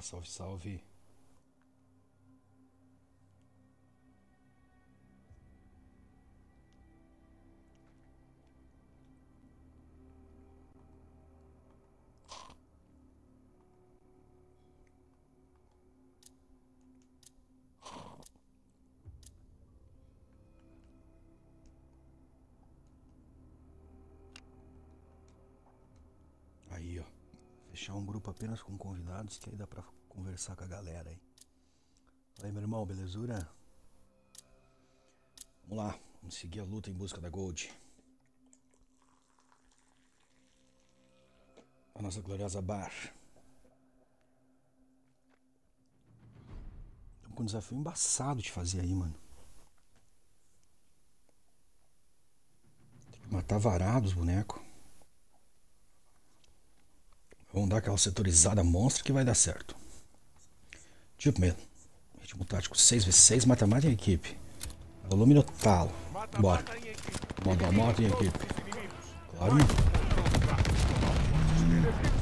Salve, salve. Fechar um grupo apenas com convidados que aí dá pra conversar com a galera aí. Aí, meu irmão, belezura? Vamos lá, vamos seguir a luta em busca da Gold. A nossa gloriosa bar. Estamos com um desafio embaçado de fazer aí, mano. Tem que matar varados, boneco. Vamos dar aquela setorizada monstra que vai dar certo. Tipo mesmo. Ritmo tático 6v6, mata-mata em equipe. Volume no talo. Bora. Modo moto em equipe. Claro, mano.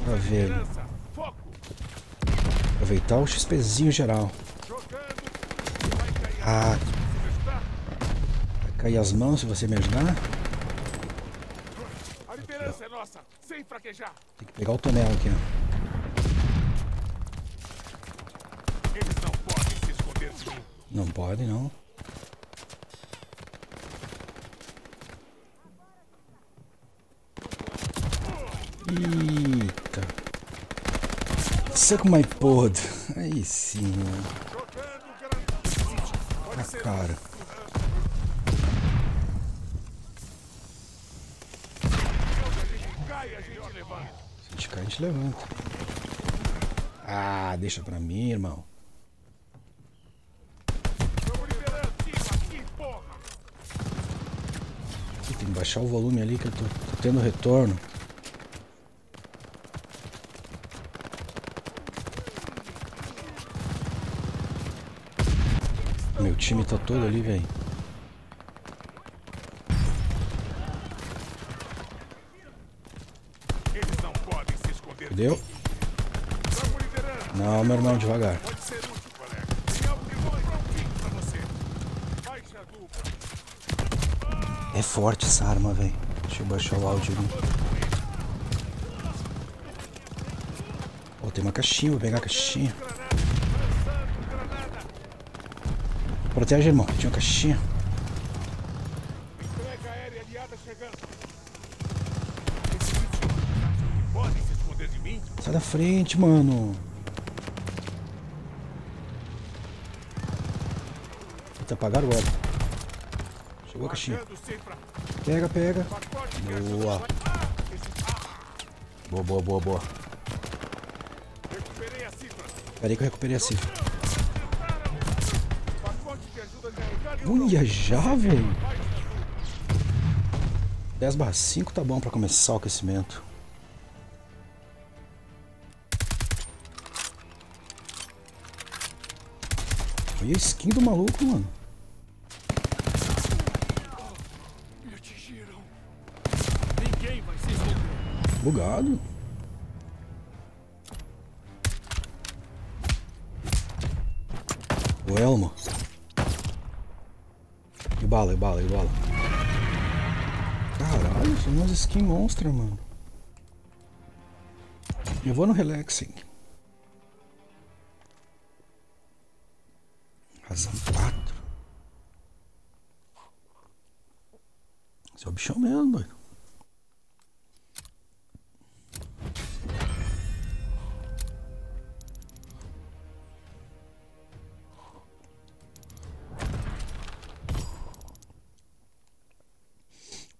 Pra ver. Aproveitar o XPzinho geral. Ah. Vai cair as mãos se você me ajudar. A liderança é sem fraquejar. Tem que pegar o tonel aqui, ó. Eles não podem se esconder de mim. Não pode, não. Eita. Suck my pod. Aí sim, mano. Jogando Na cara. cai, a gente levanta. Se a gente cair, a gente levanta. Ah, deixa pra mim, irmão. Tem que baixar o volume ali que eu tô, tô tendo retorno. Meu time tá todo ali, velho. Eles não podem se esconder de Deu? Não, meu irmão, devagar. É forte essa arma, velho. Deixa eu baixar o áudio ali. Ó, tem uma caixinha, vou pegar a caixinha. Protege, irmão. Tinha uma caixinha. Entrega aérea aliada chegando. Esses idiotas podem se esconder de mim? Sai da frente, mano. Eita, apagaram agora. Chegou a caixinha. Pega, pega. Boa. ajuda. Ah, Boa, boa, boa, boa. recuperei a cifra. Pera aí que eu recuperei a cifra. Uia, já, velho. 10 barra 5 tá bom pra começar o aquecimento. Olha a skin do maluco, mano. Me atingiram. Ninguém vai se esconder. Bugado. O Elmo. E bala, e bala, e bala. Caralho, são umas skins monstras, mano. Eu vou no relaxing. Esse é o bichão mesmo, doido.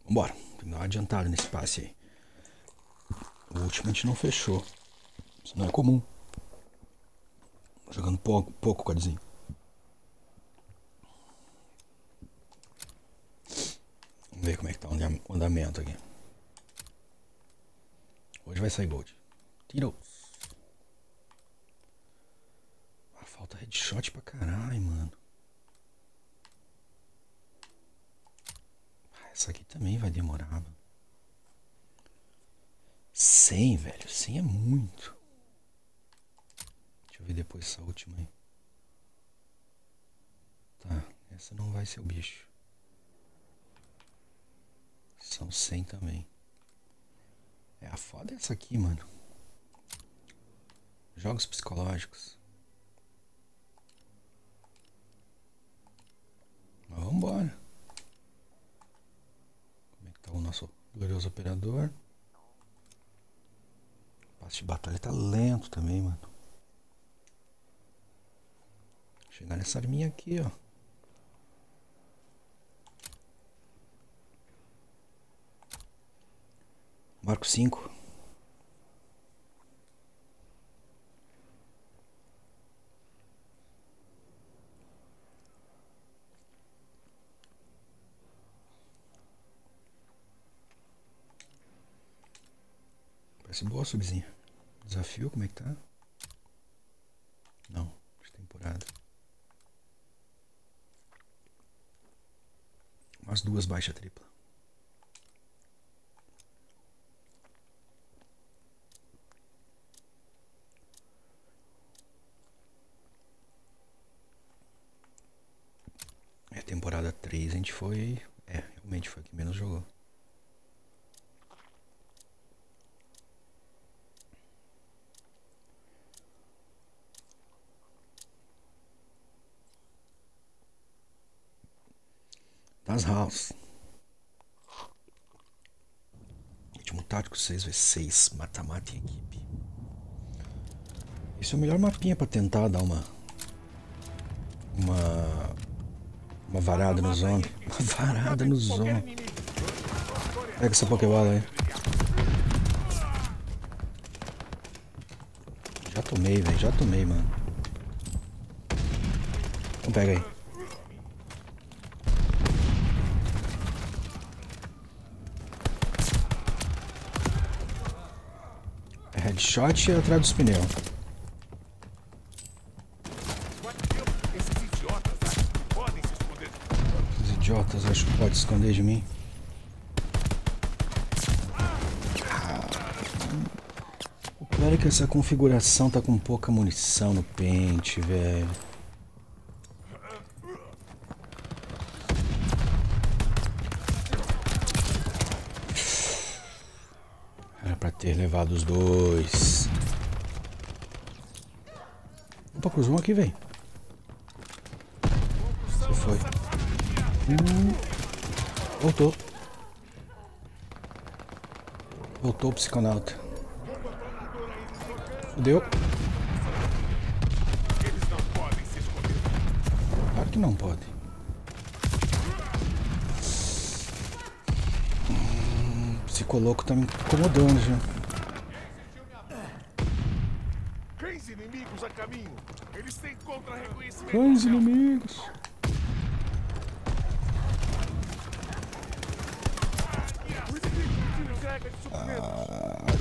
Vambora. Dar uma adiantada nesse passe aí. O último a gente não fechou. Isso não é comum. Jogando pouco, pouco quadzinho. Ver como é que tá o andam- o andamento aqui. Hoje vai sair gold. Tirou. Falta headshot pra caralho, mano. Ah, Essa aqui também vai demorar, mano. 100, velho. 100 é muito. Deixa eu ver depois essa última aí. Tá, essa não vai ser o bicho. São 100 também. É a foda é essa aqui, mano. Jogos psicológicos. Mas vambora. Como é que tá o nosso glorioso operador? O passe de batalha tá lento também, mano. Chegar nessa arminha aqui, ó. Marco 5. Parece boa, subzinha. Desafio, como é que tá? Não, de temporada. Umas duas baixa tripla. Temporada 3 a gente foi. É, realmente foi que menos jogou. Das House. Ritmo tático 6v6. Mata-mata em equipe. Esse é o melhor mapinha pra tentar dar uma. Uma. Uma varada nos homens. Uma varada nos homens. Pega essa Pokébola aí. Já tomei, velho. Já tomei, mano. Então pega aí. É headshot atrás dos pneus. Esses idiotas acham que podem se esconder. Os pode esconder de mim. Ah. O pior é que essa configuração tá com pouca munição no pente, velho. Era pra ter levado os dois. Opa, cruzou um aqui, velho. Você foi. Hum. Voltou. Voltou o psiconauta. Fudeu. Eles não podem se esconder. Claro que não pode. Hum, o psicoloco tá me incomodando já. Cães inimigos a caminho. Eles têm contra-reconhecimento. Cães inimigos. O